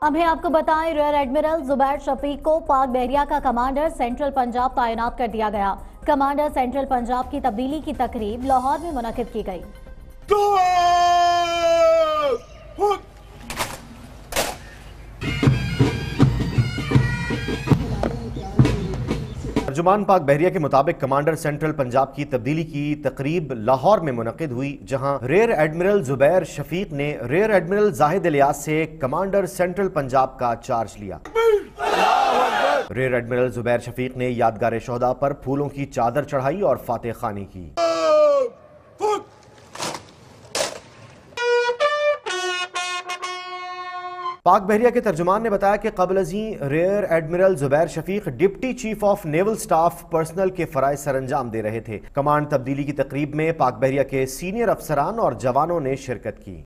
ابھی آپ کو بتائیں ریئر ایڈمرل زبیر شفیق کو پاک بحریہ کا کمانڈر سینٹرل پنجاب تعینات کر دیا گیا۔ کمانڈر سینٹرل پنجاب کی تبدیلی کی تقریب لاہور میں منعقد کی گئی۔ ترجمان پاک بحریہ کے مطابق کمانڈر سینٹرل پنجاب کی تبدیلی کی تقریب لاہور میں منعقد ہوئی، جہاں ریئر ایڈمرل زبیر شفیق نے ریئر ایڈمرل زاہد الیاس سے کمانڈر سینٹرل پنجاب کا چارج لیا۔ ریئر ایڈمرل زبیر شفیق نے یادگار شہدہ پر پھولوں کی چادر چڑھائی اور فاتح خانی کی۔ پاک بحریہ کے ترجمان نے بتایا کہ قبل ازیں rear admiral Zubair Shafiq deputy chief of naval staff personnel کے فرائض سر انجام دے رہے تھے۔ کمانڈ تبدیلی کی تقریب میں پاک بحریہ کے سینئر افسران اور جوانوں نے شرکت کی۔